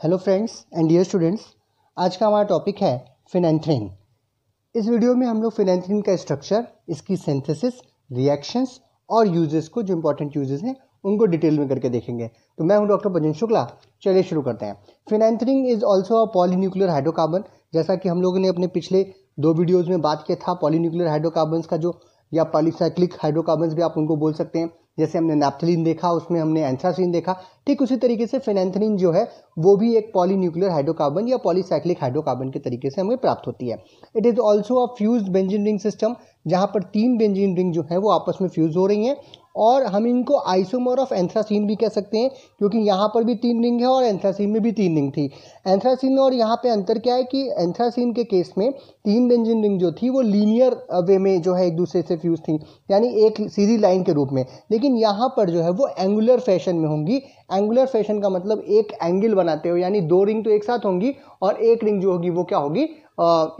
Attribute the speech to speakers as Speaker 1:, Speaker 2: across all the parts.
Speaker 1: Hello friends and dear students आज का हमारा टॉपिक है फिनेंथ्रिन इस वीडियो में हम लोग फिनेंथ्रिन का स्ट्रक्चर इसकी सिंथेसिस रिएक्शंस और यूजेस को, जो इंपॉर्टेंट यूजेस हैं, उनको डिटेल में करके देखेंगे। तो मैं हूँ डॉक्टर भजन शुक्ला, चलिए शुरू करते हैं। Phenanthrene is also a polynuclear hydrocarbon जैसा कि हम लोगों ने अपने पिछले दो वीडियोज़ में बात किया था पॉलीन्यूक्लियर हाइड्रोकार्बन का जो, या पॉलीसाइक्लिक हाइड्रोकार्बन भी आप उनको बोल सकते हैं। जैसे हमने नैप्थलिन देखा, उसमें हमने एंथ्रासिन देखा। ठीक उसी तरीके से फिनेंथ्रीन जो है, वो भी एक पॉलीन्यूक्लियर हाइड्रोकार्बन या पॉलीसाइक्लिक हाइड्रोकार्बन के तरीके से हमें प्राप्त होती है। It is also a fused benzene ring system जहाँ पर तीन बेंजिन रिंग जो है, वो आपस में फ्यूज हो रही हैं। और हम इनको आइसोमर ऑफ़ एंथ्रासीन भी कह सकते हैं, क्योंकि यहाँ पर भी तीन रिंग है और एंथ्रासीन में भी तीन रिंग थी। एंथ्रासीन और यहाँ पे अंतर क्या है कि एंथ्रासीन के केस में तीन बेंजिन रिंग जो थी, वो लीनियर वे में जो है एक दूसरे से फ्यूज थी, यानी एक सीधी लाइन के रूप में। लेकिन यहाँ पर जो है वो एंगुलर फ़ैशन में होंगी। एंगुलर फ़ैशन का मतलब एक एंगल बनाते हो, यानी दो रिंग तो एक साथ होंगी और एक रिंग जो होगी वो क्या होगी?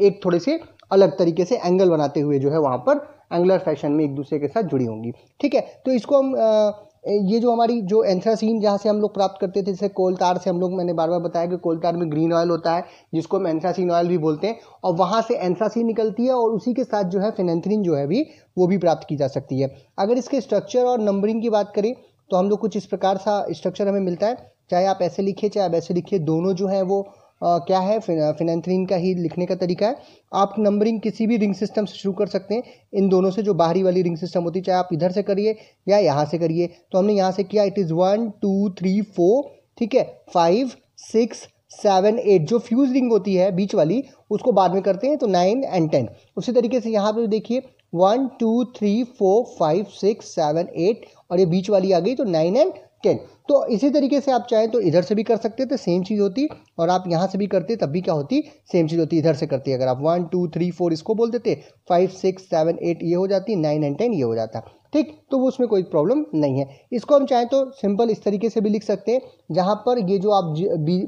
Speaker 1: एक थोड़े से अलग तरीके से एंगल बनाते हुए जो है वहाँ पर एंगुलर फ़ैशन में एक दूसरे के साथ जुड़ी होंगी। ठीक है? तो इसको हम ये जो हमारी, जो एंथ्रासीन जहाँ से हम लोग प्राप्त करते थे, जैसे कोलतार से हम लोग, मैंने बार बार बताया कि कोलतार में ग्रीन ऑयल होता है, जिसको हम एंथ्रासीन ऑयल भी बोलते हैं, और वहाँ से एंथ्रासीन निकलती है और उसी के साथ जो है फिनेंथ्रीन जो है भी, वो भी प्राप्त की जा सकती है। अगर इसके स्ट्रक्चर और नंबरिंग की बात करें तो हम लोग कुछ इस प्रकार सा स्ट्रक्चर हमें मिलता है, चाहे आप ऐसे लिखिए चाहे आप ऐसे लिखिए दोनों जो है वो क्या है? फिनेंथ्रीन का ही लिखने का तरीका है। आप नंबरिंग किसी भी रिंग सिस्टम से शुरू कर सकते हैं। इन दोनों से जो बाहरी वाली रिंग सिस्टम होती है, चाहे आप इधर से करिए या यहाँ से करिए तो हमने यहाँ से किया it is one two three four ठीक है? फाइव सिक्स सेवन एट जो फ्यूज रिंग होती है बीच वाली, उसको बाद में करते हैं तो नाइन एंड टेन उसी तरीके से यहाँ पे देखिए one two three four five six seven eight और ये बीच वाली आ गई तो नाइन एंड टेन तो इसी तरीके से आप चाहें तो इधर से भी कर सकते थे सेम चीज़ होती और आप यहाँ से भी करते तब भी क्या होती? सेम चीज़ होती, इधर से करती। अगर आप वन टू थ्री फोर इसको बोल देते फाइव सिक्स सेवन एट ये हो जाती नाइन एंड टेन ये हो जाता। ठीक? तो वो उसमें कोई प्रॉब्लम नहीं है। इसको हम चाहें तो सिंपल इस तरीके से भी लिख सकते हैं, जहाँ पर ये जो आप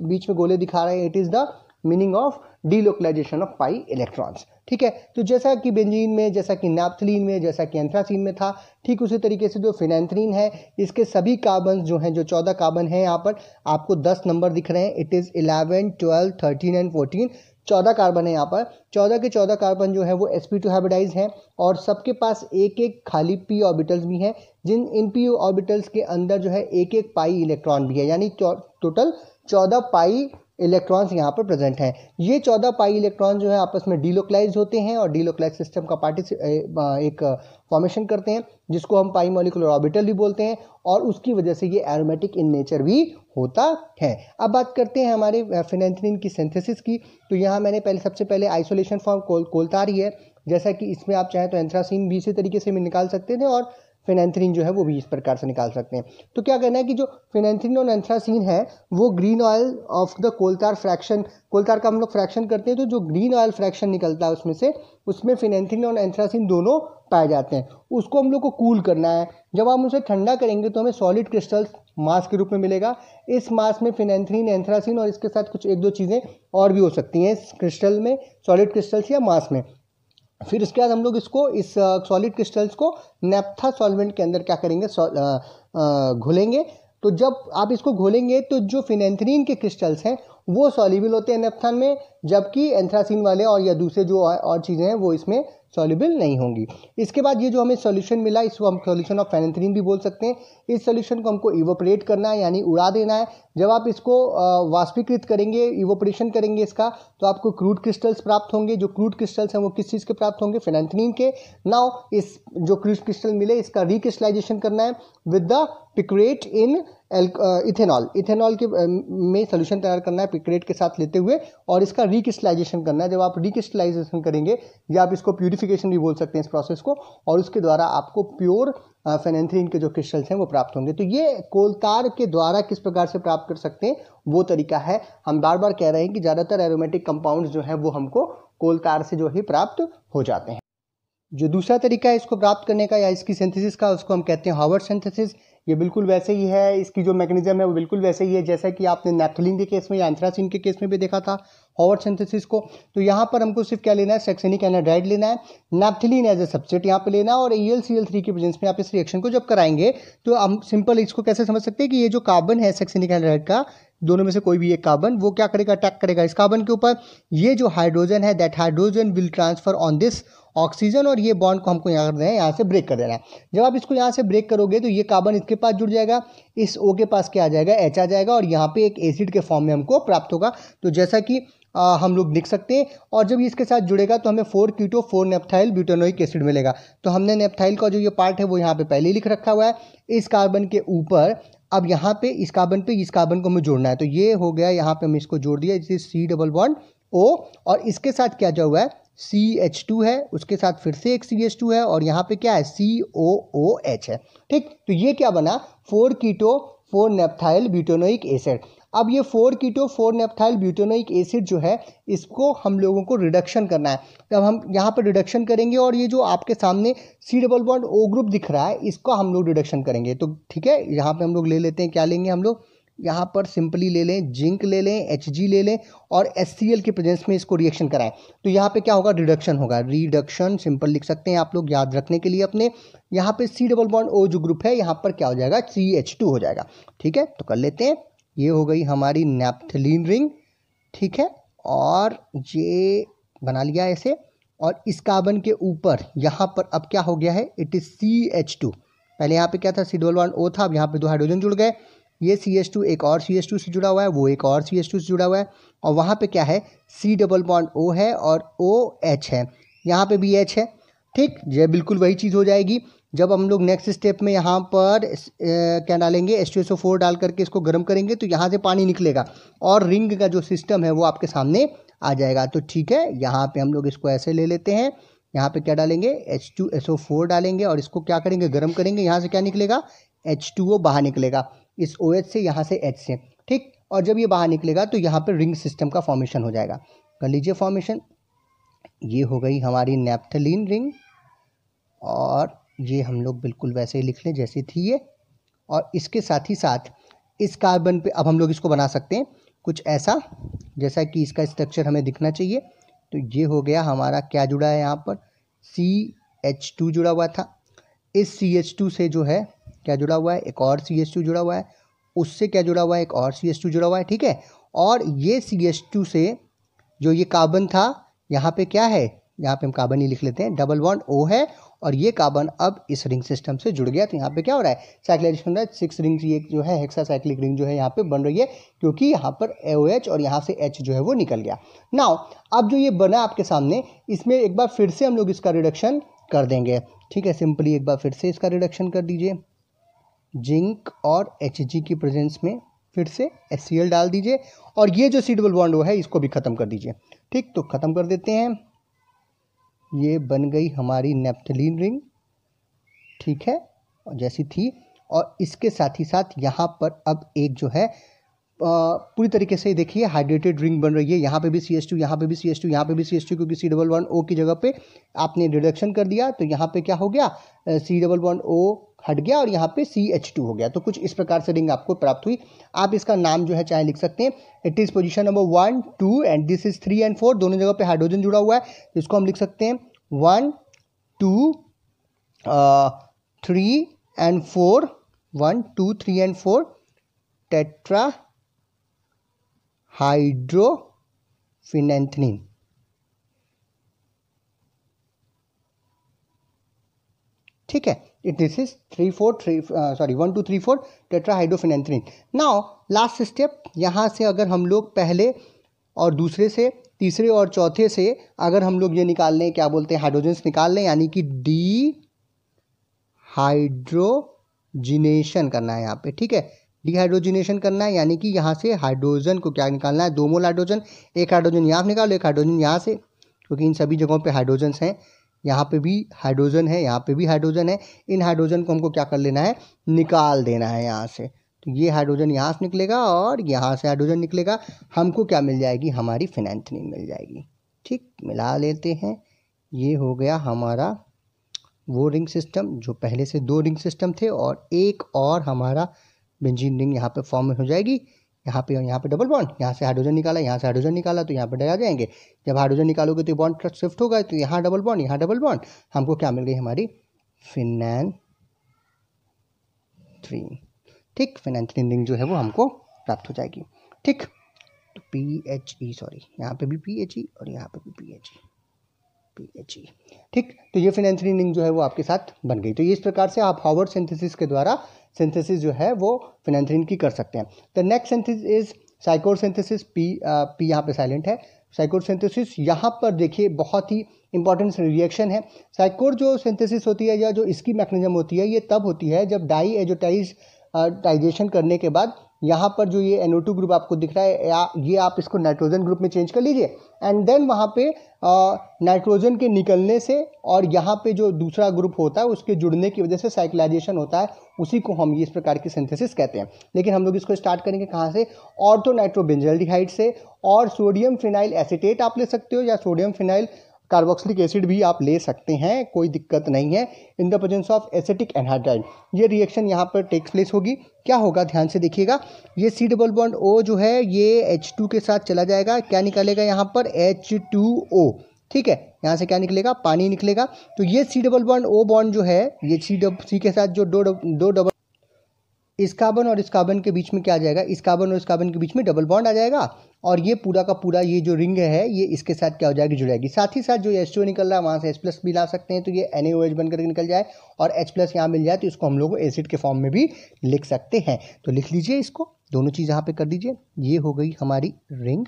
Speaker 1: बीच में गोले दिखा रहे हैं it is the meaning of delocalization of pi electrons ठीक है? तो जैसा कि बेंजीन में, जैसा कि नैप्थलीन में, जैसा कि एंथ्रासीन में था, ठीक उसी तरीके से जो फिनेंथ्रीन है, इसके सभी कार्बन जो हैं, जो चौदह कार्बन हैं यहाँ पर, आपको दस नंबर दिख रहे हैं। It is eleven twelve thirteen and fourteen चौदह कार्बन है यहाँ पर। चौदह के चौदह कार्बन जो है, वो एस पी टू हाइब्रिडाइज हैं और सबके पास एक एक खाली पी ऑर्बिटल्स भी हैं, जिन, इन पी ऑर्बिटल्स के अंदर जो है एक एक पाई इलेक्ट्रॉन भी है। यानी टोटल चौदह पाई इलेक्ट्रॉन्स यहाँ पर प्रेजेंट हैं। ये चौदह पाई इलेक्ट्रॉन जो है आपस में डीलोकलाइज होते हैं और डीलोकलाइज सिस्टम का पार्टी एक फॉर्मेशन करते हैं, जिसको हम पाई मोलिकुलर ऑर्बिटल भी बोलते हैं और उसकी वजह से ये एरोमेटिक इन नेचर भी होता है। अब बात करते हैं हमारे फिनेंथ्रीन की सिंथेसिस की। तो यहाँ मैंने पहले, सबसे पहले आइसोलेशन फॉर्म कोल कोलतार है। जैसा कि इसमें आप चाहें तो एंथ्रासिन भी इसी तरीके से भी निकाल सकते थे और फिनेंथ्रीन जो है वो भी इस प्रकार से निकाल सकते हैं। तो क्या कहना है कि जो फिनेंथ्रीन और एंथ्रासीन है, वो green oil of the coal tar fraction, coal tar का हम लोग फ्रैक्शन करते हैं तो जो ग्रीन ऑयल फ्रैक्शन निकलता है उसमें से, उसमें फिनेंथ्रीन और एंथ्रासीन दोनों पाए जाते हैं। उसको हम लोग को कूल करना है। जब हम उसे ठंडा करेंगे तो हमें सॉलिड क्रिस्टल्स मास के रूप में मिलेगा। इस मास में फिनेंथ्रीन एंथ्रासीन और इसके साथ कुछ एक दो चीज़ें और भी हो सकती हैं, इस क्रिस्टल में, सॉलिड क्रिस्टल्स या मास में। फिर इसके बाद हम लोग इसको, इस सॉलिड क्रिस्टल्स को नेप्था सॉल्वेंट के अंदर क्या करेंगे? घुलेंगे। तो जब आप इसको घोलेंगे तो जो फिनेंथ्रीन के क्रिस्टल्स हैं, वो सॉलिबल होते हैं नेप्थान में, जबकि एंथ्रासिन वाले और या दूसरे जो और चीज़ें हैं, वो इसमें सॉल्युबल नहीं होंगी। इसके बाद ये जो हमें सॉल्यूशन मिला, इसको हम सॉल्यूशन ऑफ़ फेनेथ्रीन भी बोल सकते हैं। इस सॉल्यूशन को हमको इवोपरेट करना है, यानी उड़ा देना है। जब आप इसको वाष्पीकृत करेंगे इवोपरेशन करेंगे इसका तो आपको क्रूड क्रिस्टल्स प्राप्त होंगे। जो क्रूड क्रिस्टल्स हैं वो किस चीज़ के प्राप्त होंगे? फेनेथ्रीन के। नाउ इस जो क्रूड क्रिस्टल मिले, इसका रिक्रिस्टलाइजेशन करना है with the picrate in ethanol ethanol के में सोल्यूशन तैयार करना है पिक्रेट के साथ लेते हुए और इसका रिक्रिस्टलाइजेशन करना है। जब आप रिक्रिस्टलाइजेशन करेंगे, या आप इसको प्यूरिफिकेशन भी बोल सकते हैं इस प्रोसेस को, और उसके द्वारा आपको प्योर फेनेंथ्रीन के जो क्रिस्टल्स हैं, वो प्राप्त होंगे। तो ये कोलतार के द्वारा किस प्रकार से प्राप्त कर सकते हैं, वो तरीका है। हम बार बार कह रहे हैं कि ज़्यादातर एरोमेटिक कंपाउंड्स जो हैं, वो हमको कोलतार से जो ही प्राप्त हो जाते हैं। जो दूसरा तरीका है इसको प्राप्त करने का या इसकी सिंथेसिस का, उसको हम कहते हैं हावर्ड सिंथेसिस ये बिल्कुल वैसे ही है, इसकी जो मैकेनिज्म है, वो बिल्कुल वैसे ही है, जैसा कि आपने नेप्थलिन के केस में या एंथ्रासिन के केस में भी देखा था। हॉवर्ड सिंथेसिस को। तो यहाँ पर हमको सिर्फ़ क्या लेना है? सेक्सेनिक एनाड्राइड लेना है। नेप्थलिन एज ए सबसेट यहाँ पे लेना है और एल सी एल थ्री की प्रेजेंस में आप इस रिएक्शन को जब कराएँगे तो हम सिंपल इसको कैसे समझ सकते हैं कि ये जो कार्बन है सेक्सेनिक एनाड्राइड का, दोनों में से कोई भी एक कार्बन वो क्या करेगा? अटैक करेगा इस कार्बन के ऊपर। ये जो हाइड्रोजन है that hydrogen will transfer on this oxygen और ये बॉन्ड को हमको यहाँ कर देना है, यहाँ से ब्रेक कर देना है। जब आप इसको यहाँ से ब्रेक करोगे तो ये कार्बन इसके पास जुड़ जाएगा। इस ओ के पास क्या आ जाएगा? एच आ जाएगा और यहाँ पे एक एसिड के फॉर्म में हमको प्राप्त होगा। तो जैसा कि आ, हम लोग लिख सकते हैं। और जब इसके साथ जुड़ेगा तो हमें four keto four naphthyl butanoic acid मिलेगा। तो हमने नेप्थाइल का जो ये पार्ट है वो यहाँ पे पहले ही लिख रखा हुआ है। इस कार्बन के ऊपर अब यहाँ पे इस कार्बन पे इस कार्बन को हमें जोड़ना है। तो ये हो गया यहाँ पे हम इसको जोड़ दिया इसे सी डबल बॉन्ड ओ और इसके साथ क्या जो हुआ है सी एच टू है उसके साथ फिर से एक सी एच टू है और यहाँ पे क्या है सी ओ ओ एच है। ठीक? तो ये क्या बना four keto four naphthyl butanoic acid. अब ये four keto, four naphthyl butanoic acid जो है, इसको हम लोगों को रिडक्शन करना है। तब हम यहाँ पर रिडक्शन करेंगे और ये जो आपके सामने C double bond O group दिख रहा है, इसको हम लोग रिडक्शन करेंगे। तो ठीक है, यहाँ पे हम लोग ले लेते हैं, क्या लेंगे हम लोग? यहाँ पर सिंपली ले लें जिंक ले लें एच ले लें और एस के प्रेजेंस में इसको रिएक्शन कराएँ। तो यहाँ पे क्या होगा? रिडक्शन होगा। रिडक्शन सिंपल लिख सकते हैं आप लोग, याद रखने के लिए अपने। यहाँ पे सी डबल बॉन्ड ओ जो ग्रुप है, यहाँ पर क्या हो जाएगा? सी हो जाएगा। ठीक है तो कर लेते हैं। ये हो गई हमारी नेप्थलीन रिंग, ठीक है? और ये बना लिया ऐसे और इस कार्बन के ऊपर, यहाँ पर अब क्या हो गया है? It is C H two पहले यहाँ पे क्या था? सी डबल वन ओ था, अब यहाँ पे दो हाइड्रोजन जुड़ गए। ये सी एच टू एक और सी एच टू से जुड़ा हुआ है, वो एक और सी एच टू से जुड़ा हुआ है। और वहाँ पे क्या है? सी डबल बॉन्ड ओ है और ओ एच है। यहाँ पे भी एच है, ठीक? ये बिल्कुल वही चीज़ हो जाएगी। जब हम लोग नेक्स्ट स्टेप में यहाँ पर क्या डालेंगे एस टू फोर डाल करके इसको गर्म करेंगे तो यहाँ से पानी निकलेगा और रिंग का जो सिस्टम है वो आपके सामने आ जाएगा। तो ठीक है, यहाँ पे हम लोग इसको ऐसे ले लेते हैं। यहाँ पे क्या डालेंगे H two S O four डालेंगे और इसको क्या करेंगे, गर्म करेंगे, यहाँ से क्या निकलेगा एच टू ओ बाहर निकलेगा। इस ओ एच से यहाँ से एच से, ठीक? और जब ये बाहर निकलेगा तो यहाँ पर रिंग सिस्टम का फॉर्मेशन हो जाएगा। कर लीजिए फॉर्मेशन ये हो गई हमारी नेप्थलीन रिंग और ये हम लोग बिल्कुल वैसे ही लिख लें जैसे थी ये। और इसके साथ ही साथ इस कार्बन पे अब हम लोग इसको बना सकते हैं कुछ ऐसा, जैसा कि इसका स्ट्रक्चर हमें दिखना चाहिए। तो ये हो गया हमारा क्या जुड़ा है यहाँ पर? सी एच टू जुड़ा हुआ था। इस सी एच टू से जो है क्या जुड़ा हुआ है? एक और सी एच टू जुड़ा हुआ है। उससे क्या जुड़ा हुआ है? एक और सी एच टू जुड़ा हुआ है, ठीक है? और ये सी एच टू से जो ये कार्बन था, यहाँ पे क्या है? यहाँ पे हम कार्बन ही लिख लेते हैं। डबल बॉन्ड ओ है और ये कार्बन अब इस रिंग सिस्टम से जुड़ गया। तो यहाँ पे क्या हो रहा है? साइक्लाइजेशन हो रहा है सिक्स रिंग ये जो है हेक्सा साइक्लिक रिंग जो है यहाँ पे बन रही है, क्योंकि यहाँ पर ए ओ एच और यहाँ से एच जो है वो निकल गया। नाउ अब जो ये बना आपके सामने, इसमें एक बार फिर से हम लोग इसका रिडक्शन कर देंगे। ठीक है सिंपली एक बार फिर से इसका रिडक्शन कर दीजिए। जिंक और एचजी की प्रेजेंस में फिर से एस डाल दीजिए। और ये जो सीडबल बॉन्ड वो है, इसको भी ख़त्म कर दीजिए। ठीक तो ख़त्म कर देते हैं। ये बन गई हमारी नेप्थलीन रिंग, ठीक है? जैसी थी। और इसके साथ ही साथ यहाँ पर अब एक जो है पूरी तरीके से देखिए, हाइड्रेटेड रिंग बन रही है। यहाँ पे भी सी एस टू यहाँ पे भी सी एस टू यहाँ पे भी सी एस टू क्योंकि सी डबल वन ओ की जगह पे आपने रिडक्शन कर दिया तो यहाँ पे क्या हो गया? सी डबल वन ओ हट गया और यहाँ पे सी एच टू हो गया। तो कुछ इस प्रकार से रिंग आपको प्राप्त हुई। आप इसका नाम जो है चाहे लिख सकते हैं। It is position number one two and this is three and four दोनों जगह पे हाइड्रोजन जुड़ा हुआ है तो इसको हम लिख सकते हैं। One, two three and four, one, two, three and four, tetra hydrophenanthrene ठीक है it this is three four three sorry one two three four tetra hydrophenanthrene now last step यहाँ से अगर हम लोग पहले और दूसरे से तीसरे और चौथे से अगर हम लोग ये निकाल लें, क्या बोलते हैं हाइड्रोजन्स निकाल लें, यानी कि डी हाइड्रोजिनेशन करना है यहाँ पे, ठीक है? डिहाइड्रोजिनेशन करना है, यानी कि यहाँ से हाइड्रोजन को क्या निकालना है? दो मोल हाइड्रोजन एक हाइड्रोजन यहाँ निकालो, एक हाइड्रोजन यहाँ से, क्योंकि इन सभी जगहों पे हाइड्रोजन्स हैं। यहाँ पे भी हाइड्रोजन है, यहाँ पे भी हाइड्रोजन है। इन हाइड्रोजन को हमको क्या कर लेना है? निकाल देना है यहाँ से। तो ये हाइड्रोजन यहाँ से निकलेगा और यहाँ से हाइड्रोजन निकलेगा। हमको क्या मिल जाएगी? हमारी फिनेंथनीन मिल जाएगी। ठीक, मिला लेते हैं। ये हो गया हमारा वो रिंग सिस्टम जो पहले से दो रिंग सिस्टम थे और एक और हमारा बेंजीन रिंग यहाँ पे फॉर्म हो जाएगी। यहाँ पे यहाँ पे डबल बॉन्ड यहाँ से हाइड्रोजन निकाला, यहाँ से हाइड्रोजन निकाला तो यहाँ पे आ जाएँगे। जब हाइड्रोजन निकालोगे तो बॉन्ड शिफ्ट होगा तो यहाँ डबल बॉन्ड यहाँ डबल बॉन्ड हमको क्या मिल गई? हमारी फिनैन थ्री ठीक फिनेंथलिन रिंग जो है वो हमको प्राप्त हो जाएगी। ठीक तो पी एच ई सॉरी यहाँ पे भी पी एच ई और यहाँ पे भी P H E P H E ठीक तो ये फिनेंथ्रीन रिंग जो है वो आपके साथ बन गई। तो इस प्रकार से आप हावर्ड सिंथेसिस के द्वारा सिंथेसिस जो है वो फिनेंथ्रीन की कर सकते हैं। The next synthesis is Pschorr synthesis P P यहाँ पे साइलेंट है। साइकोर सिंथेसिस यहाँ पर देखिए बहुत ही इंपॉर्टेंट रिएक्शन है। साइकोर जो सिंथेसिस होती है या जो इसकी मैकेनिज्म होती है, ये तब होती है जब डाई एजोटाइज टाइजेशन करने के बाद यहाँ पर जो ये NO2 ग्रुप आपको दिख रहा है, या ये आप इसको नाइट्रोजन ग्रुप में चेंज कर लीजिए एंड देन वहाँ पे नाइट्रोजन के निकलने से और यहाँ पे जो दूसरा ग्रुप होता है, उसके जुड़ने की वजह से साइक्लाइजेशन होता है, उसी को हम ये इस प्रकार की सिंथेसिस कहते हैं। लेकिन हम लोग इसको स्टार्ट करेंगे कहाँ से? ऑर्थो नाइट्रोबेंजल्डिहाइड से, और सोडियम फिनाइल एसिटेट आप ले सकते हो, या सोडियम फिनाइल कार्बोक्सिलिक एसिड भी आप ले सकते हैं, कोई दिक्कत नहीं है। In the presence of acetic anhydride ये रिएक्शन यहाँ पर टेक्स प्लेस होगी। क्या होगा? ध्यान से देखिएगा। ये सी डबल बॉन्ड ओ जो है, ये एच टू के साथ चला जाएगा। क्या निकलेगा यहाँ पर? एच टू ओ ठीक है? यहाँ से क्या निकलेगा? पानी निकलेगा। तो ये C double bond O bond जो है, ये सी डब सी के साथ जो दो दो डबल इस कार्बन और इस कार्बन के बीच में क्या आ जाएगा? इस कार्बन और इस कार्बन के बीच में डबल बॉन्ड आ जाएगा और ये पूरा का पूरा ये जो रिंग है, ये इसके साथ क्या हो जाएगी? जुड़ेगी साथ ही साथ जो एस एच निकल रहा है, वहाँ से एच प्लस भी ला सकते हैं तो ये एन एच बन करके निकल जाए और एच प्लस यहाँ मिल जाए तो इसको हम लोग एसिड के फॉर्म में भी लिख सकते हैं। तो लिख लीजिए इसको। दोनों चीज़ यहाँ पर कर दीजिए। ये हो गई हमारी रिंग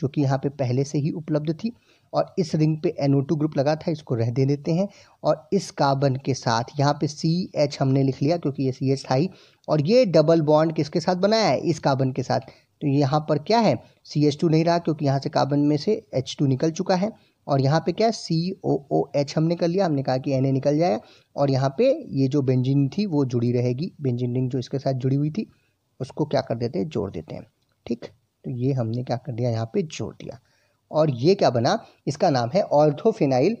Speaker 1: जो कि यहाँ पे पहले से ही उपलब्ध थी और इस रिंग पे NO2 ग्रुप लगा था, इसको रह दे देते हैं। और इस कार्बन के साथ यहाँ पे सी एच हमने लिख लिया, क्योंकि ये सी एच था ही। और ये डबल बॉन्ड किसके साथ बनाया है? इस कार्बन के साथ। तो यहाँ पर क्या है? सी एच टू नहीं रहा, क्योंकि यहाँ से कार्बन में से एच टू निकल चुका है। और यहाँ पे क्या है? सी ओ ओ एच हमने कर लिया। हमने कहा कि एन ए निकल जाए और यहाँ पे ये जो बेंजिन थी, वो जुड़ी रहेगी। बेंजिन रिंग जो इसके साथ जुड़ी हुई थी, उसको क्या कर देते हैं? जोड़ देते हैं। ठीक? तो ये हमने क्या कर दिया? यहाँ पे जोड़ दिया। और ये क्या बना? इसका नाम है ऑर्थोफिनाइल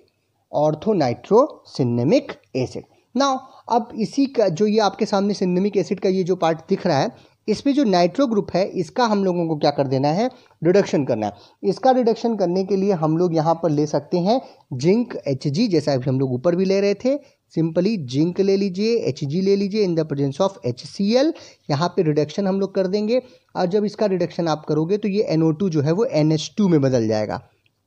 Speaker 1: ऑर्थोनाइट्रोसिनेमिक एसिड। नाउ अब इसी का, जो ये आपके सामने सिनेमिक एसिड का ये जो पार्ट दिख रहा है, इसमें जो नाइट्रो ग्रुप है, इसका हम लोगों को क्या कर देना है? रिडक्शन करना है। इसका रिडक्शन करने के लिए हम लोग यहाँ पर ले सकते हैं जिंक एच जी जैसा हम लोग ऊपर भी ले रहे थे। सिंपली जिंक ले लीजिए एच जी ले लीजिए in the presence of H C L यहाँ पर रिडक्शन हम लोग कर देंगे। और जब इसका रिडक्शन आप करोगे तो ये एन ओ टू जो है वो एन एच टू में बदल जाएगा।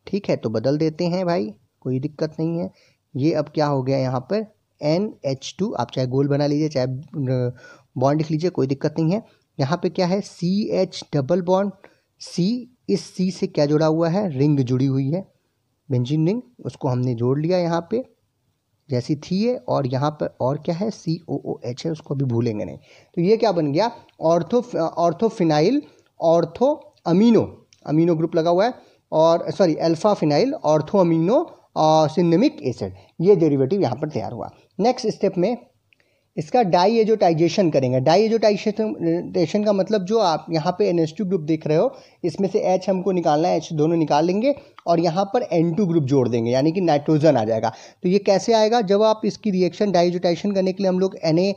Speaker 1: ठीक है तो बदल देते हैं भाई, कोई दिक्कत नहीं है। ये अब क्या हो गया यहाँ पर? एन एच टू, आप चाहे गोल बना लीजिए, चाहे बॉन्ड लिख लीजिए, कोई दिक्कत नहीं है। यहाँ पे क्या है? C H double bond C इस सी से क्या जुड़ा हुआ है? रिंग जुड़ी हुई है। बेंजिन रिंग उसको हमने जोड़ लिया यहाँ पे। जैसी थी है और यहाँ पर और क्या है? सी ओ ओ एच है, उसको अभी भूलेंगे नहीं। तो ये क्या बन गया? Ortho orthophenyl ortho amino amino group लगा हुआ है। और sorry alpha phenyl ortho amino cinnamic acid, ये डेरिवेटिव यहाँ पर तैयार हुआ। नेक्स्ट स्टेप में इसका डाई एजोटाइजेशन करेंगे। डाई एजोटाइजेशन का मतलब जो आप यहाँ पे एन ग्रुप देख रहे हो, इसमें से एच हमको निकालना है एच दोनों निकाल लेंगे और यहाँ पर एन टू ग्रुप जोड़ देंगे, यानी कि नाइट्रोजन आ जाएगा। तो ये कैसे आएगा? जब आप इसकी रिएक्शन डाई एजोटाइजेशन करने के लिए हम लोग N N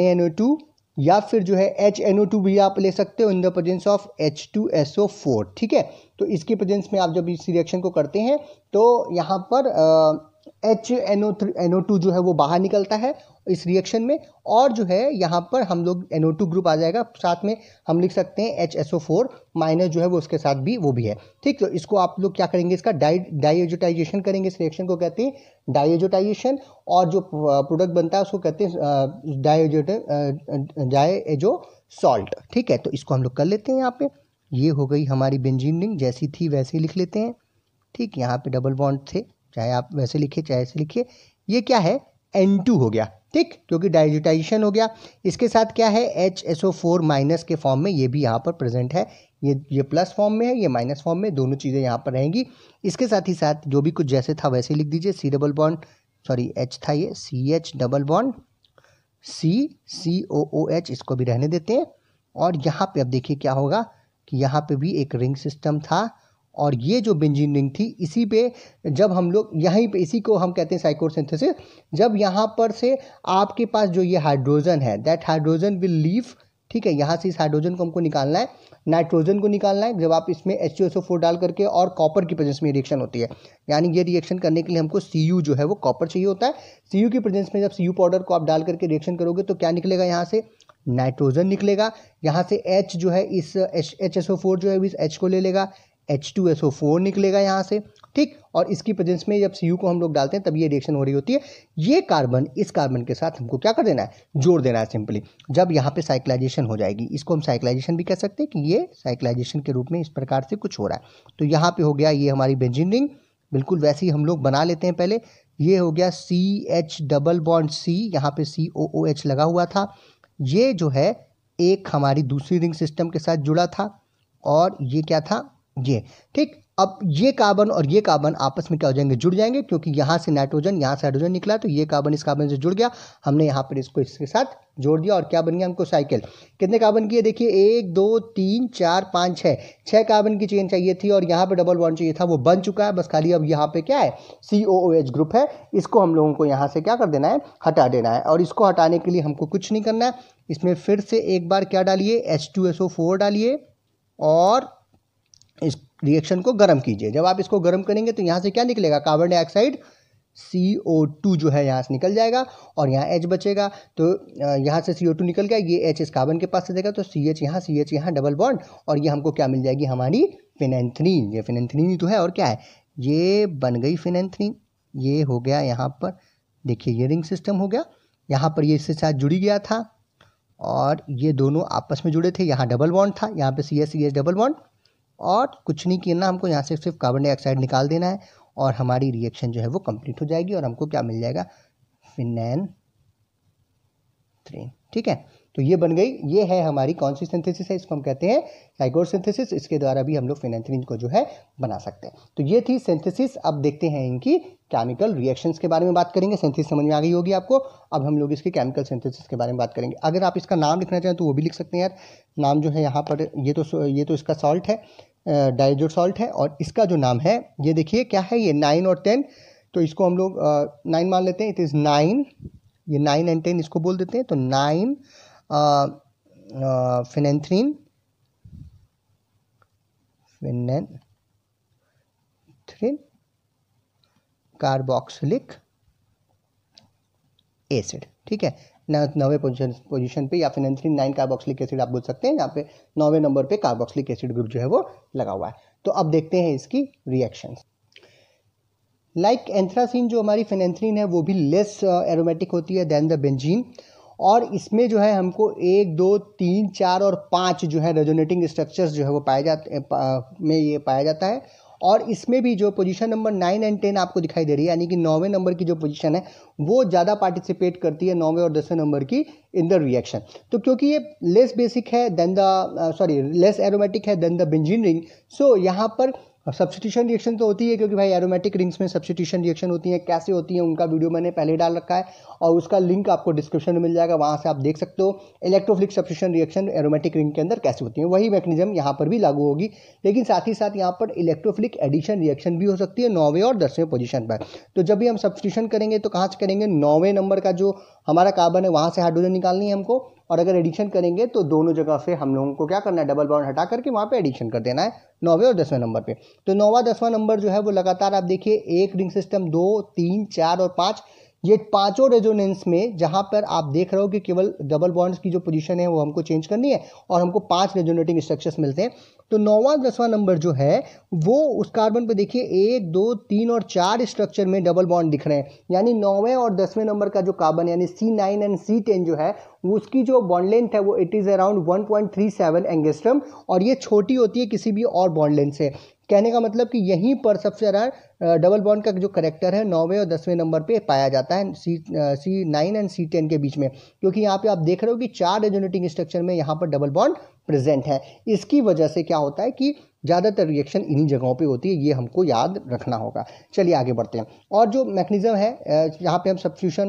Speaker 1: N O two या फिर जो है एच एन ओ टू भी आप ले सकते हो in the presence of H two S O four ठीक है? तो इसकी प्रेजेंस में आप जब इस रिएक्शन को करते हैं तो यहाँ पर H N O three N O two जो है वो बाहर निकलता है इस रिएक्शन में और जो है यहाँ पर हम लोग एन ओ टू ग्रुप आ जाएगा। साथ में हम लिख सकते हैं H S O four minus जो है वो उसके साथ भी, वो भी है। ठीक तो इसको आप लोग क्या करेंगे इसका? डाई डाइएजोटाइजेशन करेंगे इस रिएक्शन को कहते हैं। डाइएजोटाइजेशन और जो प्रोडक्ट बनता है उसको कहते हैं डाइएजो डाइएजो सॉल्ट ठीक है तो इसको हम लोग कर लेते हैं यहाँ पे। ये हो गई हमारी बेंजीन जैसी थी वैसे लिख लेते हैं। ठीक, यहाँ पे डबल बॉन्ड थे, चाहे आप वैसे लिखिए चाहे ऐसे लिखिए। ये क्या है? एन टू हो गया। ठीक, क्योंकि डाइजिटाइजेशन हो गया। इसके साथ क्या है? H S O four minus के फॉर्म में ये भी यहाँ पर प्रेजेंट है। ये ये प्लस फॉर्म में है, ये माइनस फॉर्म में, दोनों चीज़ें यहाँ पर रहेंगी। इसके साथ ही साथ जो भी कुछ जैसे था वैसे लिख दीजिए। C double bond sorry H था ये। C H double bond C C O O H इसको भी रहने देते हैं। और यहाँ पे अब देखिए क्या होगा। कि यहाँ पे भी एक रिंग सिस्टम था। और ये जो बेंजीन रिंग थी, इसी पे जब हम लोग यहीं पे, इसी को हम कहते हैं साइकोसिंथेसिस जब यहाँ पर से आपके पास जो ये हाइड्रोजन है दैट हाइड्रोजन विल लीव ठीक है, यहाँ से इस हाइड्रोजन को हमको निकालना है नाइट्रोजन को निकालना है, जब आप इसमें एच टी फोर डाल करके और कॉपर की प्रेजेंस में रिएक्शन होती है। यानी ये रिएक्शन करने के लिए हमको सी यू जो है वो कॉपर चाहिए होता है। सी यू की प्रेजेंस में जब सी यू पाउडर को आप डाल करके रिएक्शन करोगे तो क्या निकलेगा यहाँ से? नाइट्रोजन निकलेगा। यहाँ से एच जो है इस H H S O four जो है, इस एच को ले लेगा। H two S O four निकलेगा यहाँ से, ठीक? और इसकी प्रेजेंस में जब सी यू को हम लोग डालते हैं, तब ये रिएक्शन हो रही होती है। ये कार्बन इस कार्बन के साथ हमको क्या कर देना है? जोड़ देना है सिंपली जब यहाँ पे साइक्लाइजेशन हो जाएगी, इसको हम साइक्लाइजेशन भी कह सकते हैं कि ये साइक्लाइजेशन के रूप में इस प्रकार से कुछ हो रहा है। तो यहाँ पे हो गया ये हमारी बेंजिन रिंग बिल्कुल वैसे ही हम लोग बना लेते हैं पहले। ये हो गया C H double bond C यहाँ पे सी ओ ओ एच लगा हुआ था। ये जो है, एक हमारी दूसरी रिंग सिस्टम के साथ जुड़ा था और ये क्या था? ये, ठीक? अब ये कार्बन और ये कार्बन आपस में क्या हो जाएँगे? जुड़ जाएँगे, क्योंकि यहाँ से नाइट्रोजन यहाँ से हाइड्रोजन निकला तो ये कार्बन इस कार्बन से जुड़ गया। हमने यहाँ पर इसको इसके साथ जोड़ दिया, और क्या बन गया हमको साइकिल कितने कार्बन की है? देखिए, एक, दो, तीन, चार, पाँच छः छः कार्बन की चेन चाहिए थी, और यहाँ पे डबल बॉन्ड चाहिए था, वो बन चुका है। बस खाली अब यहाँ पे क्या है? सी ओ ओ एच ग्रुप है। इसको हम लोगों को यहाँ से क्या कर देना है? हटा देना है। और इसको हटाने के लिए हमको कुछ नहीं करना है। इसमें फिर से एक बार क्या डालिए? H two S O four डालिए, और इस रिएक्शन को गर्म कीजिए। जब आप इसको गर्म करेंगे तो यहाँ से क्या निकलेगा? Carbon dioxide C O two जो है यहाँ से निकल जाएगा और यहाँ एच बचेगा। तो यहाँ से सी ओ टू निकल गया। ये एच इस कार्बन के पास से देगा। तो सी एच यहाँ सी एच यहाँ डबल बॉन्ड और ये हमको क्या मिल जाएगी? हमारी फिनेंथ्रीन ये फिनेंथ्रीन ही तो है और क्या है? ये बन गई फिनेंथ्रीन ये हो गया यहाँ पर। देखिए ये रिंग सिस्टम हो गया। यहाँ पर ये इसके साथ जुड़ी गया था और ये दोनों आपस में जुड़े थे। यहाँ डबल बॉन्ड था। यहाँ पे C S C S double bond और कुछ नहीं करना हमको यहाँ से सिर्फ़ कार्बन डाइऑक्साइड निकाल देना है और हमारी रिएक्शन जो है वो कंप्लीट हो जाएगी और हमको क्या मिल जाएगा? फिनैन थ्री ठीक है? तो ये बन गई, ये है हमारी कौन सी सिंथेसिस है, इसको हम कहते हैं साइकोर सिंथेसिस इसके द्वारा भी हम लोग फिनेंथ्रीन को जो है बना सकते हैं। तो ये थी सिंथेसिस अब देखते हैं इनकी केमिकल रिएक्शंस के बारे में बात करेंगे। सिंथेसिस समझ में आ गई होगी आपको, अब हम लोग इसके केमिकल सिंथेसिस के बारे में बात करेंगे। अगर आप इसका नाम लिखना चाहें तो वो भी लिख सकते हैं यार। नाम जो है यहाँ पर, ये तो ये तो इसका सॉल्ट है। डाइजोड सॉल्ट है और इसका जो नाम है, ये देखिए क्या है, ये नाइन और टेन तो इसको हम लोग नाइन मान लेते हैं इट इज़ नाइन ये नाइन एंड टेन इसको बोल देते हैं तो nine phenanthrene phenanthrene carboxylic acid ठीक है? नौवे पोजिशन पोजिशन पे या फिर एंथ्रीन नाइन कार्बोक्सिलिक एसिड आप बोल सकते हैं यहाँ पे नौवे नंबर पे कार्बोक्सिलिक एसिड ग्रुप जो है वो लगा हुआ है। तो अब देखते हैं इसकी रिएक्शंस लाइक एंथ्रासिन जो हमारी फिनेंथ्रीन है वो भी लेस एरोमेटिक uh, होती है देन द बेंजीन और इसमें जो है हमको एक दो तीन चार और पाँच जो है रेजोनेटिंग स्ट्रक्चर्स जो है वो पाए जाते में ये पाया जाता है। और इसमें भी जो position number nine and ten आपको दिखाई दे रही है, यानी कि नौवें नंबर की जो पोजीशन है, वो ज़्यादा पार्टिसिपेट करती है नौवें और दसवें नंबर की इन द रिएक्शन तो क्योंकि ये लेस बेसिक है than the sorry less aromatic है than the benzene ring so यहाँ पर अब सब्सटीट्यूशन रिएक्शन तो होती है, क्योंकि भाई एरोमेटिक रिंग्स में सब्सटीट्यूशन रिएक्शन होती है, कैसे होती है, उनका वीडियो मैंने पहले डाल रखा है, और उसका लिंक आपको डिस्क्रिप्शन में मिल जाएगा, वहाँ से आप देख सकते हो electrophilic substitution reaction aromatic ring के अंदर कैसे होती है, वही मैकेनिज्म यहाँ पर भी लागू होगी, लेकिन साथ ही साथ यहाँ पर इलेक्ट्रोफ्लिक एडिशन रिएक्शन भी हो सकती है, नौवें और दसवें पोजिशन पर। तो जब भी हम सब्सटीट्यूशन करेंगे तो कहाँ से करेंगे? नौवें नंबर का जो हमारा कार्बन है, वहाँ से हाइड्रोजन निकालनी है हमको और अगर एडिशन करेंगे तो दोनों जगह से हम लोगों को क्या करना है डबल बाउंड हटा करके वहाँ पे एडिशन कर देना है, नौवे और दसवें नंबर पे। तो नौवा, दसवां नंबर जो है वो लगातार आप देखिए, एक रिंग सिस्टम दो, तीन, चार और पाँच ये पाँचों रेजोनेंस में जहाँ पर आप देख रहे हो कि केवल डबल बॉन्ड्स की जो पोजीशन है, वो हमको चेंज करनी है और हमको पाँच रेजोनेटिंग स्ट्रक्चर्स मिलते हैं। तो नौवा, दसवां नंबर जो है, वो उस कार्बन पे देखिए, एक, दो, तीन और चार स्ट्रक्चर में डबल बॉन्ड दिख रहे हैं। यानी नौवें और दसवें नंबर का जो कार्बन यानी C nine and C ten जो है उसकी जो बॉन्ड लेंथ है, वो it is around one point three seven angstrom और ये छोटी होती है किसी भी और बॉन्ड लेंथ से। कहने का मतलब कि यहीं पर सबसे ज़्यादा डबल बॉन्ड का जो करेक्टर है, नौवें और दसवें नंबर पे पाया जाता है C C nine and C ten के बीच में। क्योंकि यहाँ पे आप देख रहे हो कि चार रेजोनेटिंग स्ट्रक्चर में यहाँ पर डबल बॉन्ड प्रेजेंट है। इसकी वजह से क्या होता है कि ज़्यादातर रिएक्शन इन्हीं जगहों पे होती है, ये हमको याद रखना होगा। चलिए आगे बढ़ते हैं। और जो मैकेनिज्म है यहाँ पे हम सब्सिट्यूशन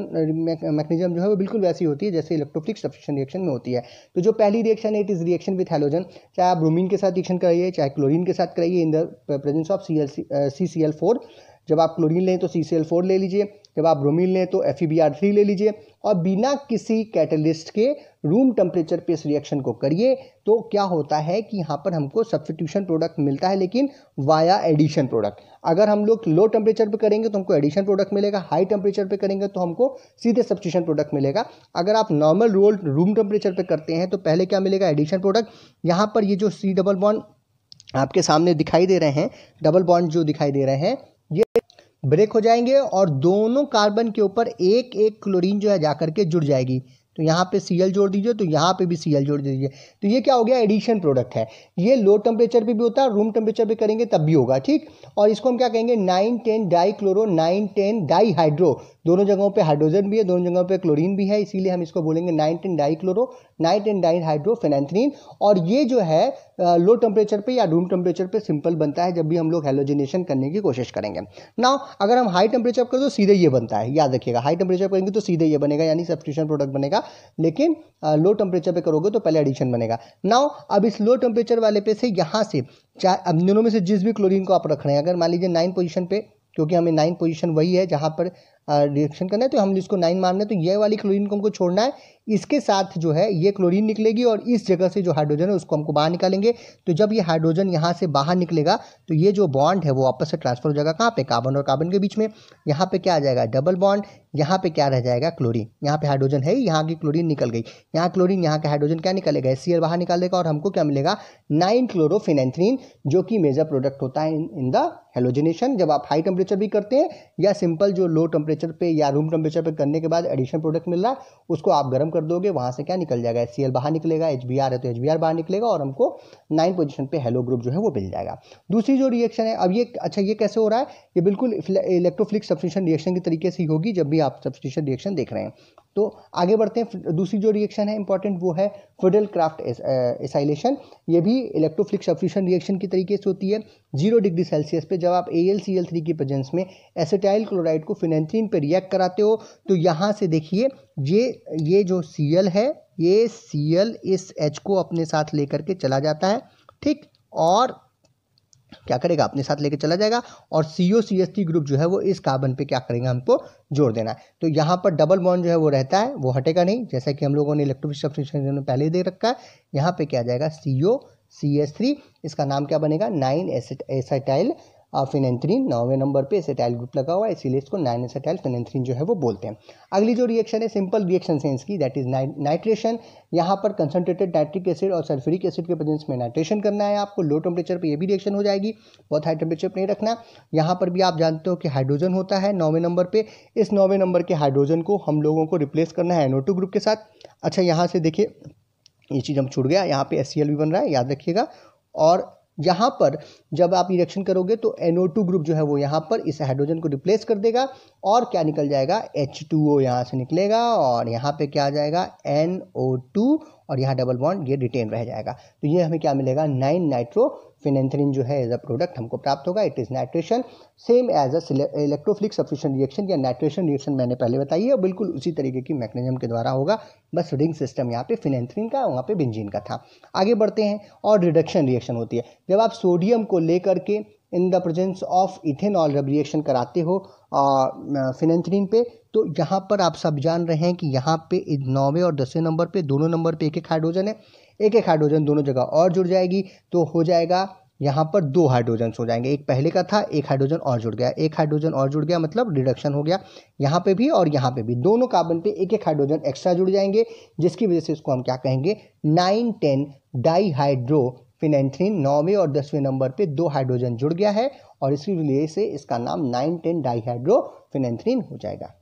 Speaker 1: मैकेनिज्म जो है वो बिल्कुल वैसी होती है, जैसे इलेक्ट्रोफिलिक सब्सिट्यूशन रिएक्शन में होती है। तो जो पहली रिएक्शन है it is reaction with halogen चाहे आप ब्रोमीन के साथ रिएक्शन कराइए, चाहे क्लोरिन के साथ कराइए in the presence of C L C C L four जब आप क्लोरीन लें तो सी सी एल फोर ले लीजिए, जब आप ब्रोमीन लें तो F E B R three ले लीजिए और बिना किसी कैटलिस्ट के रूम टेम्परेचर पे इस रिएक्शन को करिए तो क्या होता है कि यहाँ पर हमको सब्सटीट्यूशन प्रोडक्ट मिलता है लेकिन वाया एडिशन प्रोडक्ट अगर हम लोग लो टेम्परेचर पे करेंगे तो हमको एडिशन प्रोडक्ट मिलेगा हाई टेम्परेचर पे करेंगे तो हमको सीधे सब्सटीट्यूशन प्रोडक्ट मिलेगा। अगर आप नॉर्मल रोल रूम टेम्परेचर पे करते हैं तो पहले क्या मिलेगा? एडिशन प्रोडक्ट यहाँ पर ये जो सी डबल बॉन्ड आपके सामने दिखाई दे रहे हैं डबल बॉन्ड जो दिखाई दे रहे हैं ये ब्रेक हो जाएँगे और दोनों कार्बन के ऊपर एक एक क्लोरीन जो है जाकर के जुड़ जाएगी। तो यहाँ पे सी जोड़ दीजिए तो यहाँ पे भी सी जोड़ दीजिए। तो ये क्या हो गया? एडिशन प्रोडक्ट है। ये लो टेम्परेचर पे भी होता है रूम टेम्परेचर पे करेंगे तब भी होगा, ठीक? और इसको हम क्या कहेंगे? Nine ten dichloro nine ten dihydro दोनों जगहों पे हाइड्रोजन भी है, दोनों जगहों पे क्लोरीन भी है, इसीलिए हम इसको बोलेंगे nine ten dichloro nine ten dihydrophenanthrene और ये जो है लो टेम्परेचर पे या रूम टेम्परेचर पे सिंपल बनता है जब भी हम लोग हेलोजिनेशन करने की कोशिश करेंगे। नाउ अगर हम हाई टेम्परेचर कर तो सीधे ये बनता है, याद रखिएगा। हाई टेम्परेचर करेंगे तो सीधे ये बनेगा, यानी सब्सटीट्यूशन प्रोडक्ट बनेगा। लेकिन लो टेम्परेचर पे करोगे तो पहले एडिशन बनेगा। नाउ अब इस लो टेम्परेचर वाले पे से यहाँ से, चाहे, अब दोनों में से जिस भी क्लोरीन को आप रख रहे हैं, अगर मान लीजिए नाइन पोजिशन पे, क्योंकि हमें नाइन पोजीशन वही है जहाँ पर रिएक्शन करना है तो हम इसको नाइन मारना है तो ये वाली क्लोरीन को हमको छोड़ना है। इसके साथ जो है, ये क्लोरीन निकलेगी और इस जगह से जो हाइड्रोजन है, उसको हमको बाहर निकालेंगे। तो जब ये हाइड्रोजन यहाँ से बाहर निकलेगा तो ये जो बॉन्ड है, वो वापस से ट्रांसफ़र हो जाएगा कहाँ पे? कार्बन और कार्बन के बीच में। यहाँ पे क्या आ जाएगा? डबल बॉन्ड यहाँ पे क्या रह जाएगा? क्लोरीन यहाँ पे हाइड्रोजन है ही, यहाँ की क्लोरीन निकल गई। यहाँ क्लोरीन यहाँ का हाइड्रोजन क्या निकलेगा? एस बाहर निकाल निकालेगा और हमको क्या मिलेगा? नाइन क्लोरोफिनेंथ्रीन जो कि मेजर प्रोडक्ट होता है इन द हेलोजिनेशन जब आप हाई टेम्परेचर भी करते हैं, या सिंपल जो लो टेम्परेचर पे या रूम टेम्परेचर पे करने के बाद एडिशन प्रोडक्ट मिल रहा है, उसको आप गर्म कर दोगे, वहाँ से क्या निकल जाएगा? एच बाहर निकलेगा एच है तो एचबीआर बाहर निकलेगा और हमको नाइन पोजिशन पर हेलो ग्रुप जो है वो मिल जाएगा। दूसरी जो रिएक्शन है, अब ये अच्छा ये कैसे हो रहा है? ये बिल्कुल इलेक्ट्रोफ्लिक सब्सटीट्यूशन रिएक्शन के तरीके से ही होगी जब भी आप सब्सटीट्यूशन रिएक्शन देख रहे हैं। तो आगे बढ़ते हैं दूसरी जो रिएक्शन है इंपॉर्टेंट वो है फिडल क्राफ्ट एसाइलेशन ये भी इलेक्ट्रोफ्लिक सब्सटीट्यूशन रिएक्शन की तरीके से होती है। ज़ीरो डिग्री सेल्सियस पे जब आप A L C L three की प्रेजेंस में एसिटाइल क्लोराइड को फिनेंथ्रीन पे रिएक्ट कराते हो तो यहाँ से देखिए, ये ये जो सी एल है, ये सी एल इस एच को अपने साथ लेकर के चला जाता है। ठीक? और क्या करेगा? अपने साथ लेके चला जाएगा और C O C S T group जो है वो इस कार्बन पे क्या करेंगे? हमको जोड़ देना है। तो यहाँ पर डबल बॉन्ड जो है वो रहता है, वो हटेगा नहीं। जैसा कि हम लोगों ने इलेक्ट्रोफिक में पहले दे रखा है, यहाँ पे क्या जाएगा? सी ओ सी एस थ्री इसका नाम क्या बनेगा? नाइन एसिटाइल फिनेंथ्रीन नौवे नंबर पे एसेटाइल ग्रुप लगा हुआ है इसीलिए इसको नाइन एसेटाइल फिनेंथ्रीन जो है वो बोलते हैं। अगली जो रिएक्शन है सिंपल रिएक्शन है इसकी दैट इज़ नाइट्रेशन यहाँ पर कंसनट्रेटेड नाइट्रिक एसिड और सल्फ्यूरिक एसिड के प्रेजेंस में नाइट्रेशन करना है आपको। लो टेम्परेचर पर ये भी रिएक्शन हो जाएगी, बहुत हाई टेम्परेचर पर नहीं रखना। यहाँ पर भी आप जानते हो कि हाइड्रोजन होता है नौवें नंबर पर इस नौवें नंबर के हाइड्रोजन को हम लोगों को रिप्लेस करना है एनो ग्रुप के साथ। अच्छा यहाँ से देखिए, ये चीज़ हम छूट गया, यहाँ पे एस भी बन रहा है, याद रखिएगा। और यहाँ पर जब आप रिएक्शन करोगे तो NO2 ग्रुप जो है वो यहाँ पर इस हाइड्रोजन को रिप्लेस कर देगा और क्या निकल जाएगा? H2O यहाँ से निकलेगा और यहाँ पे क्या आ जाएगा? NO2 और यहाँ डबल बॉन्ड ये रिटेन रह जाएगा। तो ये हमें क्या मिलेगा? नाइन नाइट्रो फिनेंथ्रीन जो है एज अ प्रोडक्ट हमको प्राप्त होगा it is nitration same as a electrophilic reaction या नाइट्रेशन रिएक्शन मैंने पहले बताई है बिल्कुल उसी तरीके की मैकेनिज्म के द्वारा होगा, बस रिंग सिस्टम यहाँ पे फिनेंथ्रीन का, वहाँ पे बेंजीन का था। आगे बढ़ते हैं, और रिडक्शन रिएक्शन होती है। जब आप सोडियम को लेकर के in the presence of ethanol जब रिएक्शन कराते हो फिनेंथ्रीन पे तो यहाँ पर आप सब जान रहे हैं कि यहाँ पे नौवे और दसवें नंबर पे, दोनों नंबर पे एक एक हाइड्रोजन है। एक एक हाइड्रोजन दोनों जगह और जुड़ जाएगी तो हो जाएगा यहाँ पर दो हाइड्रोजन हो जाएँगे। एक पहले का था, एक हाइड्रोजन और जुड़ गया। एक हाइड्रोजन और जुड़ गया मतलब रिडक्शन हो गया यहाँ पे भी और यहाँ पे भी। दोनों कार्बन पे एक एक हाइड्रोजन एक्स्ट्रा जुड़ जाएँगे, जिसकी वजह से इसको हम क्या कहेंगे? Nine ten dihydro phenanthrene नौवें और दसवें नंबर पे दो हाइड्रोजन जुड़ गया है और इसी वजह से इसका नाम नाइन टेन डाईहाइड्रो फिनेंथ्रीन हो जाएगा।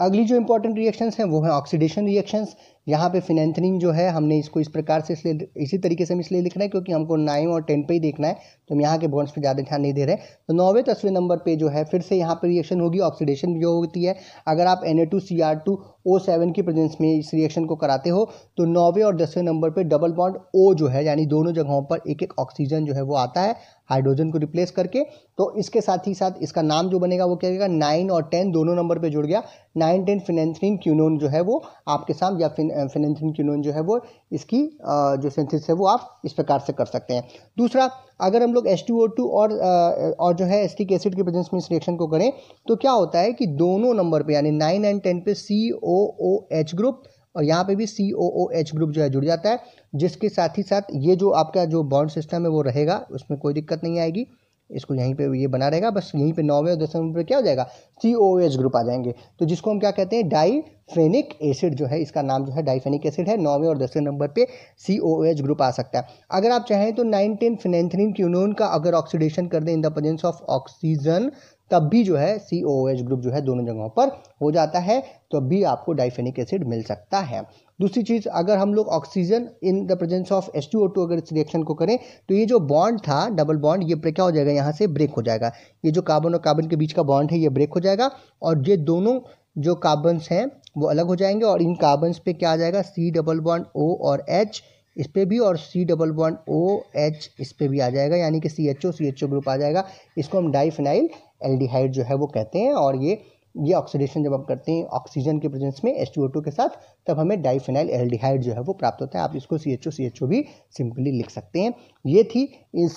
Speaker 1: अगली जो इंपॉर्टेंट रिएक्शंस हैं, वो है ऑक्सीडेशन रिएक्शंस यहाँ पे फिनेंथनिंग जो है, हमने इसको इस प्रकार से इसलिए, इसी तरीके से हम इसलिए लिख रहे हैं क्योंकि हमको नाइन और टेन पे ही देखना है तो हम यहाँ के बॉन्ड्स पे ज़्यादा ध्यान नहीं दे रहे तो नौवे दसवें नंबर पे जो है, फिर से यहाँ पर रिएक्शन होगी ऑक्सीडेशन जो होती है। अगर आप N A two C R two O seven की प्रेजेंस में इस रिएक्शन को कराते हो तो नौवे और दसवें नंबर पर डबल बॉन्ड ओ जो है, यानी दोनों जगहों पर एक एक ऑक्सीजन जो है, वो आता है हाइड्रोजन को रिप्लेस करके। तो इसके साथ ही साथ इसका नाम जो बनेगा, वो क्या नाइन और टेन दोनों नंबर पे जुड़ गया। नाइन टेन फिनेंथ्रीन क्यूनोन जो है वो आपके साथ, या फिन फिनेंथ्रिन क्यूनोन जो है वो इसकी जो सिंथेसिस है वो आप इस प्रकार से कर सकते हैं। दूसरा, अगर हम लोग एच टू ओ टू और और जो है एस्टिक एसिड के प्रेजेंस में इस रिएक्शन को करें तो क्या होता है कि दोनों नंबर पे, यानी नाइन एंड टेन पे सी ओ ओ एच ग्रुप और यहाँ पे भी सी ओ ओ एच ग्रुप जो है जुड़ जाता है, जिसके साथ ही साथ ये जो आपका जो बॉन्ड सिस्टम है वो रहेगा, उसमें कोई दिक्कत नहीं आएगी। इसको यहीं पे ये बना रहेगा, बस यहीं पे नौवें और दसवें नंबर पर क्या हो जाएगा? सी ओ एच ग्रुप आ जाएँगे। तो जिसको हम क्या कहते हैं? डाईफेनिक एसिड जो है, इसका नाम जो है डाईफेनिक एसिड है, नौवें और दसवें नंबर पे सी ओ एच ग्रुप आ सकता है। अगर आप चाहें तो नाइन टेन फिनेंथ्रिन क्यूनोन का अगर ऑक्सीडेशन कर दें in the presence of oxygen तब भी जो है सी ओ एच ग्रुप जो है दोनों जगहों पर हो जाता है तो भी आपको डाइफेनिक एसिड मिल सकता है। दूसरी चीज़, अगर हम लोग oxygen in the presence of S two O two अगर इस रिएक्शन को करें तो ये जो बॉन्ड था डबल बॉन्ड ये क्या हो जाएगा? यहाँ से ब्रेक हो जाएगा। ये जो कार्बन और कार्बन के बीच का बॉन्ड है, ये ब्रेक हो जाएगा और ये दोनों जो कार्बन्स हैं, वो अलग हो जाएँगे और इन कार्बन्स पे क्या आ जाएगा? सी डबल बॉन्ड ओ और एच इस पर भी और C double bond O H इस पर भी आ जाएगा। यानी कि C H O C H O group आ जाएगा। इसको हम डाईफिनाइल एल्डिहाइड जो है, वो कहते हैं और ये ये ऑक्सीडेशन जब हम करते हैं ऑक्सीजन के प्रेजेंस में एच के साथ, तब हमें डाईफिनाइल एल्डिहाइड जो है वो प्राप्त होता है। आप इसको C H O C H ओ भी सिंपली लिख सकते हैं। ये थी इस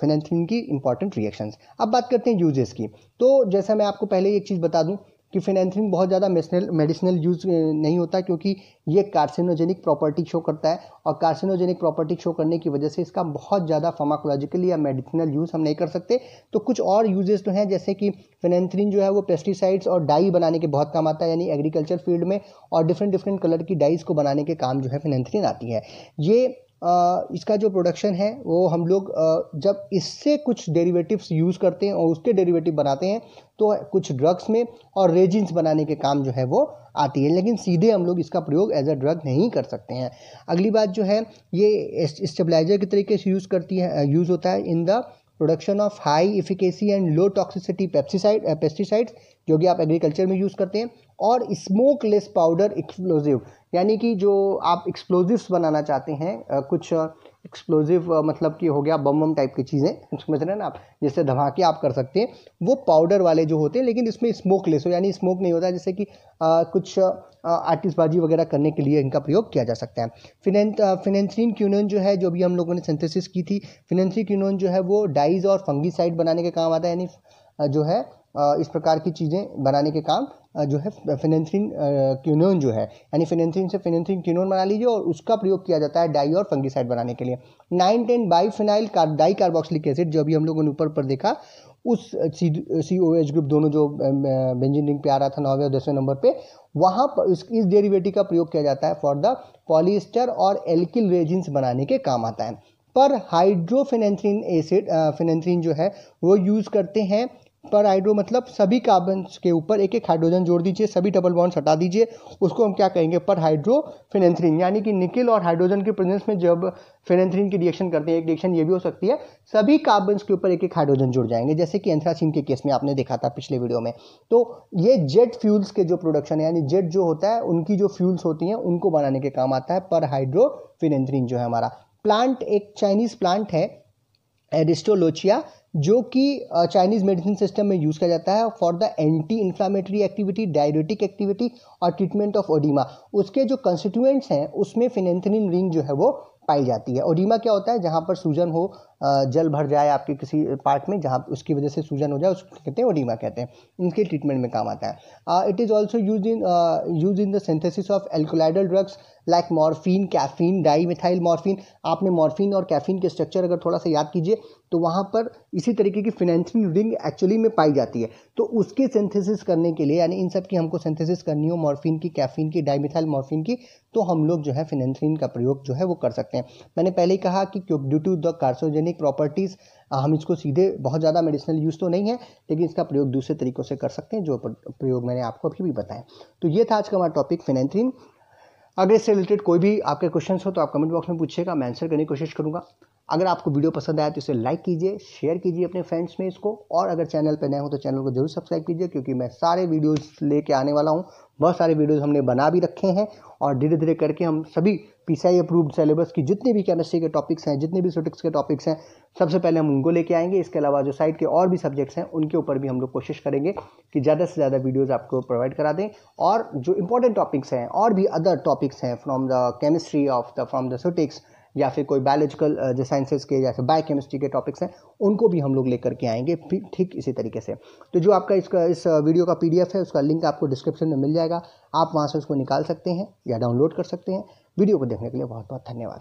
Speaker 1: फिनेंथिन की इंपॉर्टेंट रिएक्शंस अब बात करते हैं यूजेस की। तो जैसा मैं आपको पहले एक चीज़ बता दूँ कि फिनेंथ्रिन बहुत ज़्यादा मेडिसिनल मेडिसिनल यूज़ नहीं होता क्योंकि ये कार्सिनोजेनिक प्रॉपर्टी शो करता है और कार्सिनोजेनिक प्रॉपर्टी शो करने की वजह से इसका बहुत ज़्यादा फार्माकोलॉजिकली या मेडिसिनल यूज़ हम नहीं कर सकते। तो कुछ और यूजेस तो हैं, जैसे कि फिनेंथ्रिन जो है वो पेस्टिसाइड्स और डाई बनाने के बहुत काम आता है, यानी एग्रीकल्चर फ़ील्ड में और डिफरेंट डिफरेंट कलर की डाइज को बनाने के काम जो है फिनेंथ्रिन आती है। ये इसका जो प्रोडक्शन है, वो हम लोग जब इससे कुछ डेरिवेटिव्स यूज़ करते हैं और उसके डेरिवेटिव बनाते हैं तो कुछ ड्रग्स में और रेजिन्स बनाने के काम जो है वो आती है। लेकिन सीधे हम लोग इसका प्रयोग एज अ ड्रग नहीं कर सकते हैं। अगली बात जो है, ये स्टेबलाइजर के तरीके से यूज़ करती है यूज़ होता है in the production of high efficacy and low toxicity pesticide pesticides जो कि आप एग्रीकल्चर में यूज़ करते हैं, और स्मोकलेस पाउडर एक्सप्लोजिव यानी कि जो आप एक्सप्लोजिव्स बनाना चाहते हैं कुछ एक्सप्लोजिव मतलब कि हो गया बम बम टाइप की चीज़ें समझ रहे हैं ना आप जैसे धमाके आप कर सकते हैं वो पाउडर वाले जो होते हैं लेकिन इसमें स्मोकलेस हो यानी स्मोक नहीं होता जैसे कि आ, कुछ आर्टिस्टबाजी वगैरह करने के लिए इनका प्रयोग किया जा सकता है। फिनें फिनेंथ्रीन क्यूनोन जो है जो भी हम लोगों ने सिंथेसिस की थी फिनेंथ्री क्यूनोन जो है वो डाइज और फंगी बनाने के काम आता है यानी जो है इस प्रकार की चीज़ें बनाने के काम जो है फिनेंथ्रिन क्यूनोन जो है यानी फिनेंथ्रिन से फिनेंथ्रिन क्यूनोन बना लीजिए और उसका प्रयोग किया जाता है डाई और फंगिसाइड बनाने के लिए। Nine ten biphenyl dicarboxylic acid जो अभी हम लोगों ने ऊपर पर देखा उस सी सी ओ एच ग्रुप दोनों जो बेंजिन रिंग पे आ रहा था नौवे और दसवें नंबर पे वहाँ पर इस, इस डेरिवेटिव का प्रयोग किया जाता है फॉर द पॉलिस्टर और एल्किल रेजिन्स बनाने के काम आता है। पर हाइड्रोफिनेंथ्रिन एसिड फिनेंथ्रिन जो है वो यूज़ करते हैं पर हाइड्रो मतलब सभी कार्बन के ऊपर एक एक हाइड्रोजन जोड़ दीजिए, सभी डबल बॉन्ड्स हटा दीजिए, उसको हम क्या कहेंगे? पर हाइड्रो फिनेंथ्रिन यानी कि निकिल और हाइड्रोजन के प्रेजेंस में जब फिनेंथ्रिन की रिएक्शन करते हैं, एक रिएक्शन ये भी हो सकती है, सभी कार्बन के ऊपर एक एक हाइड्रोजन जुड़ जाएँगे, जैसे कि एंथ्रासिन के केस में आपने देखा था पिछले वीडियो में। तो ये जेट फ्यूल्स के जो प्रोडक्शन है, यानी जेट जो होता है, उनकी जो फ्यूल्स होती हैं, उनको बनाने के काम आता है पर हाइड्रो फिनेंथ्रिन जो है हमारा। प्लांट एक चाइनीज़ प्लांट है एरिस्टोलोचिया जो कि चाइनीज़ मेडिसिन सिस्टम में यूज़ किया जाता है for the anti inflammatory activity diabetic activity और ट्रीटमेंट ऑफ़ ओडिमा उसके जो कंस्टिट्यूएंट्स हैं, उसमें फिनेंथनिन रिंग जो है वो पाई जाती है। ओडिमा क्या होता है? जहाँ पर सूजन हो जल भर जाए आपके किसी पार्ट में, जहाँ उसकी वजह से सूजन हो जाए, उसको कहते हैं ओडिमा कहते हैं। इनके ट्रीटमेंट में काम आता है। It is also use in use in the synthesis of alkaloidal drugs like morphine caffeine dimethyl morphine आपने मॉर्फिन और कैफीन के स्ट्रक्चर अगर थोड़ा सा याद कीजिए तो वहाँ पर इसी तरीके की फिनेंथिन रिंग एक्चुअली में पाई जाती है। तो उसके सिंथेसिस करने के लिए, यानी इन सब की हमको सिंथेसिस करनी हो मॉर्फिन की कैफीन की डाईमिथाइल मॉर्फिन की तो हम लोग जो है फिनेंथ्रीन का प्रयोग जो है वो कर सकते हैं। मैंने पहले ही कहा कि due to the carcinogenic properties हम इसको सीधे बहुत ज़्यादा मेडिसिनल यूज़ तो नहीं है, लेकिन इसका प्रयोग दूसरे तरीक़ों से कर सकते हैं, जो प्रयोग मैंने आपको अभी भी बताया। तो ये था आज का हमारा टॉपिक फिनेंथ्रीन अगर इससे रिलेटेड कोई भी आपके क्वेश्चन हो तो आप कमेंट बॉक्स में पूछिएगा, मैं आंसर करने की कोशिश करूँगा। अगर आपको वीडियो पसंद आया तो इसे लाइक कीजिए, शेयर कीजिए अपने फ्रेंड्स में इसको, और अगर चैनल पर नए हो तो चैनल को ज़रूर सब्सक्राइब कीजिए, क्योंकि मैं सारे वीडियोस लेके आने वाला हूँ। बहुत सारे वीडियोस हमने बना भी रखे हैं, और धीरे धीरे करके हम सभी पीसीआई अप्रूव्ड सिलेबस की जितने भी केमिस्ट्री के टॉपिक्स हैं, जितने भी सोटिक्स के टॉपिक्स हैं, सबसे पहले हम उनको लेके आएँगे। इसके अलावा जो साइड के और भी सब्जेक्ट्स हैं, उनके ऊपर भी हम लोग कोशिश करेंगे कि ज़्यादा से ज़्यादा वीडियोस आपको प्रोवाइड करा दें। और जो इंपॉर्टेंट टॉपिक्स हैं, और भी अदर टॉपिक्स हैं from the chemistry of the from the सोटिक्स या फिर कोई बायोलॉजिकल जो साइंसेज के या फिर बायोकेमिस्ट्री के टॉपिक्स हैं, उनको भी हम लोग लेकर के आएँगे ठीक इसी तरीके से। तो जो आपका इसका, इस वीडियो का पीडीएफ है, उसका लिंक आपको डिस्क्रिप्शन में मिल जाएगा। आप वहाँ से उसको निकाल सकते हैं या डाउनलोड कर सकते हैं। वीडियो को देखने के लिए बहुत बहुत धन्यवाद।